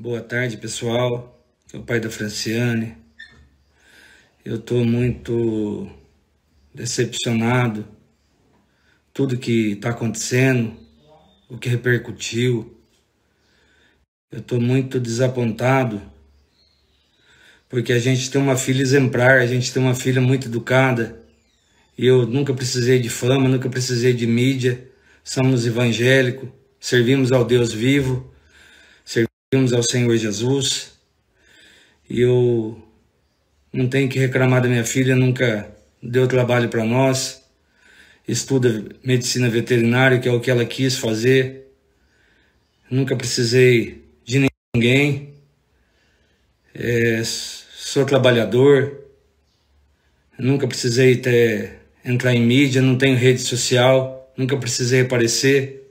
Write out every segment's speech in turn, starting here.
Boa tarde, pessoal. É o pai da Franciane. Eu estou muito decepcionado. Tudo que está acontecendo, o que repercutiu. Eu estou muito desapontado porque a gente tem uma filha exemplar, a gente tem uma filha muito educada. E eu nunca precisei de fama, nunca precisei de mídia. Somos evangélicos, servimos ao Deus vivo, servimos ao Senhor Jesus. E eu não tenho que reclamar da minha filha, nunca deu trabalho para nós. Estuda medicina veterinária, que é o que ela quis fazer. Nunca precisei de ninguém. É, sou trabalhador. Nunca precisei ter, entrar em mídia, não tenho rede social. Nunca precisei aparecer.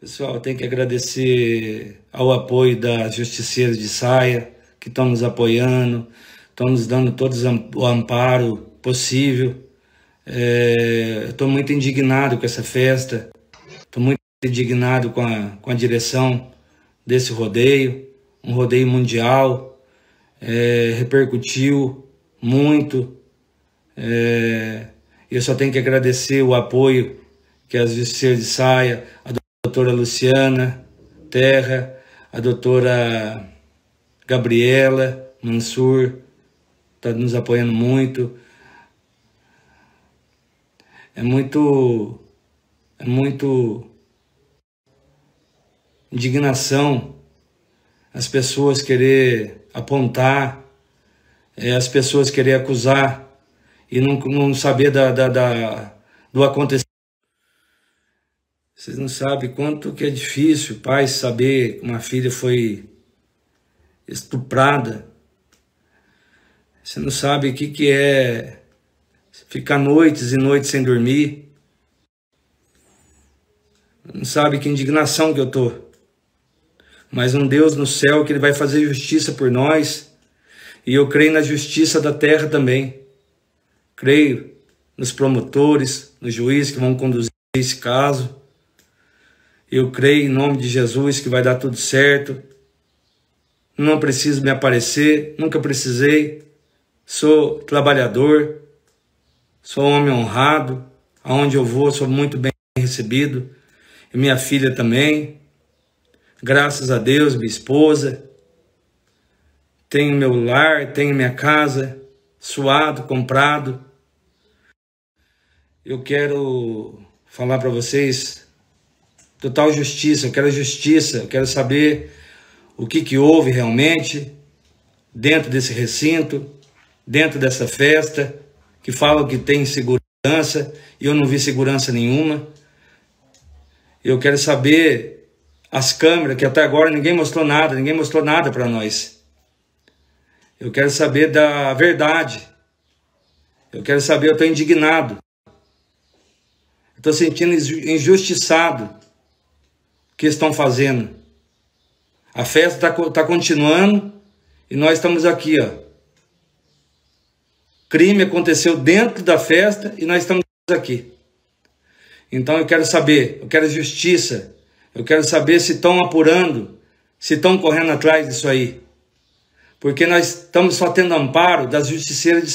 Pessoal, tenho que agradecer ao apoio das justiceiras de saia, que estão nos apoiando, estão nos dando todo o amparo possível. É, Estou muito indignado com essa festa, estou muito indignado com a, com a direção desse rodeio, um rodeio mundial, é, repercutiu muito. É, eu só tenho que agradecer o apoio que as justiceiras de saia, a doutora Luciana Terra, a doutora Gabriela Mansur, está nos apoiando muito. É muito, é muito indignação as pessoas querer apontar, é, as pessoas querer acusar e não, não saber da, da, da do acontecimento. Vocês não sabem quanto que é difícil pai saber que uma filha foi estuprada. Você não sabe o que, que é ficar noites e noites sem dormir. Não sabe que indignação que eu tô. Mas um Deus no céu que ele vai fazer justiça por nós. E eu creio na justiça da terra também. Creio nos promotores, nos juízes que vão conduzir esse caso. Eu creio em nome de Jesus que vai dar tudo certo. Não preciso me aparecer, nunca precisei. Sou trabalhador, sou homem honrado. Aonde eu vou, sou muito bem recebido. E minha filha também. Graças a Deus, minha esposa. Tenho meu lar, tenho minha casa, suado, comprado. Eu quero falar para vocês total justiça, eu quero justiça, eu quero saber o que, que houve realmente dentro desse recinto, dentro dessa festa, que falam que tem segurança e eu não vi segurança nenhuma. Eu quero saber as câmeras, que até agora ninguém mostrou nada, ninguém mostrou nada para nós. Eu quero saber da verdade. Eu quero saber, eu estou indignado. Estou sentindo injustiçado que estão fazendo. A festa está tá continuando e nós estamos aqui, ó. Crime aconteceu dentro da festa e nós estamos aqui. Então eu quero saber, eu quero justiça, eu quero saber se estão apurando, se estão correndo atrás disso aí. Porque nós estamos só tendo amparo das justiceiras de